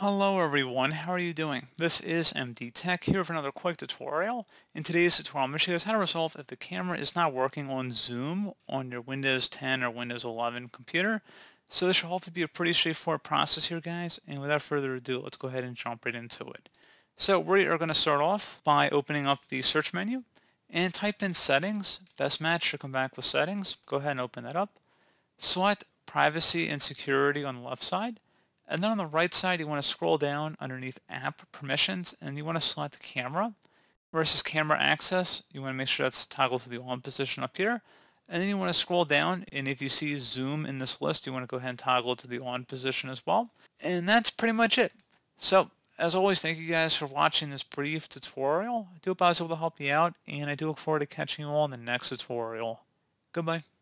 Hello everyone, how are you doing? This is MD Tech here for another quick tutorial. In today's tutorial, I'm going to show you how to resolve if the camera is not working on Zoom on your Windows 10 or Windows 11 computer. So this should hopefully be a pretty straightforward process here guys, and without further ado, let's go ahead and jump right into it. So we are going to start off by opening up the search menu and type in settings. Best match should come back with settings. Go ahead and open that up. Select privacy and security on the left side and then on the right side, you want to scroll down underneath App Permissions, and you want to select Camera. Versus Camera Access, you want to make sure that's toggled to the on position up here. And then you want to scroll down, and if you see Zoom in this list, you want to go ahead and toggle to the on position as well. And that's pretty much it. So, as always, thank you guys for watching this brief tutorial. I do hope I was able to help you out, and I do look forward to catching you all in the next tutorial. Goodbye.